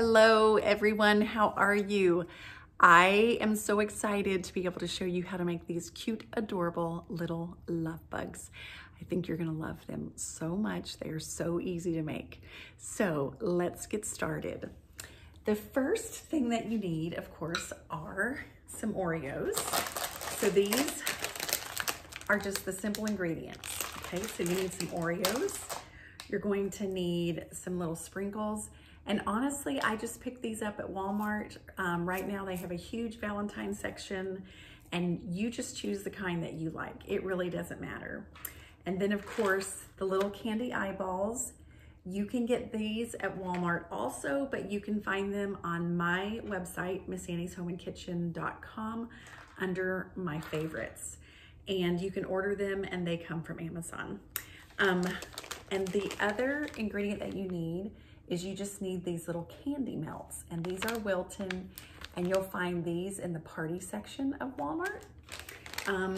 Hello everyone, how are you? I am so excited to be able to show you how to make these cute, adorable little love bugs. I think you're gonna love them so much. They are so easy to make. So let's get started. The first thing that you need, of course, are some Oreos. So these are just the simple ingredients. Okay, so you need some Oreos. You're going to need some little sprinkles and honestly, I just picked these up at Walmart. Um, right now they have a huge Valentine section and you just choose the kind that you like. It really doesn't matter. And then of course, the little candy eyeballs. You can get these at Walmart also, but you can find them on my website, missannieshomeandkitchen.com under my favorites. And you can order them and they come from Amazon. Um, and the other ingredient that you need is you just need these little candy melts. And these are Wilton, and you'll find these in the party section of Walmart. Um,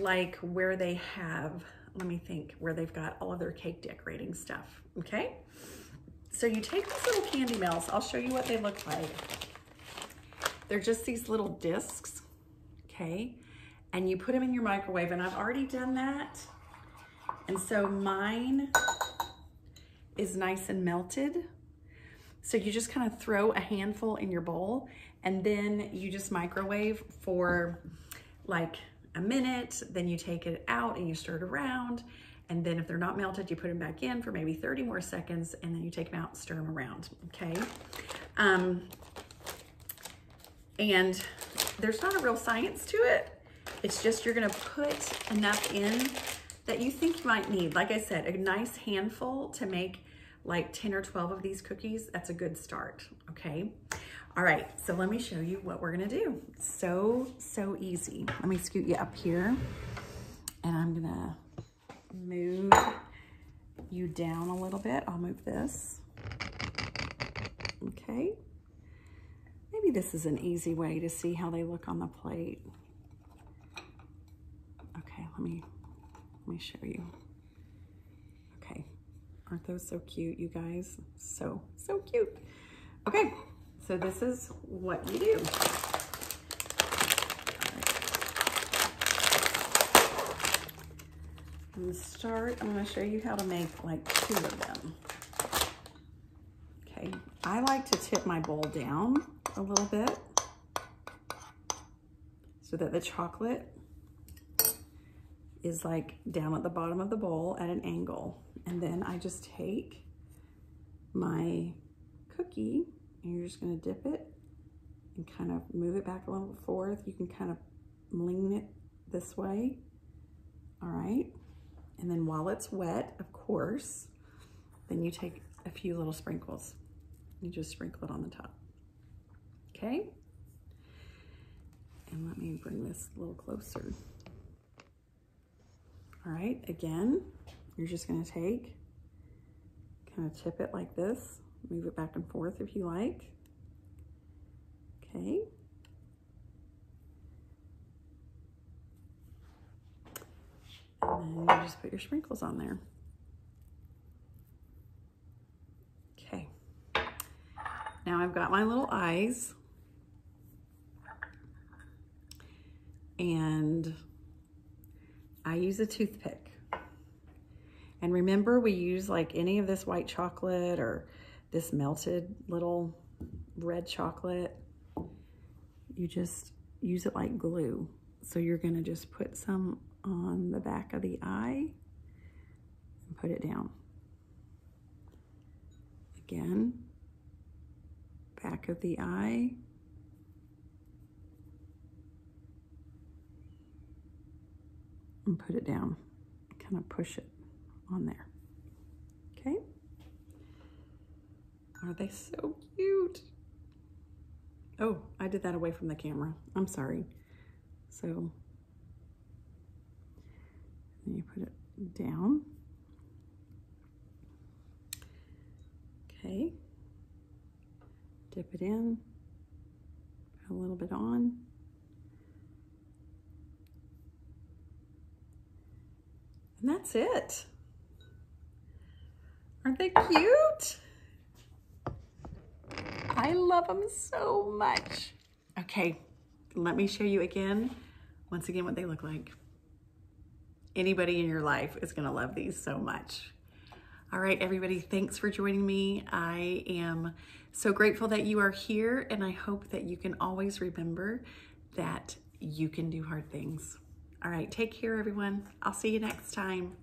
like where they have, let me think, where they've got all of their cake decorating stuff, okay? So you take these little candy melts, I'll show you what they look like. They're just these little discs, okay? And you put them in your microwave, and I've already done that. And so mine is nice and melted. So you just kind of throw a handful in your bowl and then you just microwave for like a minute. Then you take it out and you stir it around. And then if they're not melted, you put them back in for maybe 30 more seconds and then you take them out and stir them around, okay? Um, and there's not a real science to it. It's just you're gonna put enough in that you think you might need. Like I said, a nice handful to make like 10 or 12 of these cookies, that's a good start, okay? All right, so let me show you what we're gonna do. So, so easy. Let me scoot you up here and I'm gonna move you down a little bit. I'll move this, okay? Maybe this is an easy way to see how they look on the plate. Okay, let me, let me show you. Aren't those so cute, you guys? So, so cute. Okay, so this is what you do. I'm gonna start, I'm gonna show you how to make like two of them. Okay, I like to tip my bowl down a little bit so that the chocolate is like down at the bottom of the bowl at an angle. And then I just take my cookie and you're just gonna dip it and kind of move it back a little forth. You can kind of lean it this way, all right? And then while it's wet, of course, then you take a few little sprinkles. You just sprinkle it on the top, okay? And let me bring this a little closer. All right, again, you're just gonna take, kind of tip it like this, move it back and forth if you like. Okay. And then you just put your sprinkles on there. Okay. Now I've got my little eyes. And I use a toothpick. And remember, we use like any of this white chocolate or this melted little red chocolate. You just use it like glue. So you're gonna just put some on the back of the eye and put it down. Again, back of the eye. Put it down. Kind of push it on there. Okay? Are they so cute? Oh, I did that away from the camera. I'm sorry. So, then you put it down. Okay. Dip it in. Put a little bit on. That's it. Aren't they cute? I love them so much. Okay, let me show you again, once again, what they look like. Anybody in your life is gonna love these so much. All right, everybody, thanks for joining me. I am so grateful that you are here, and I hope that you can always remember that you can do hard things. All right, take care, everyone. I'll see you next time.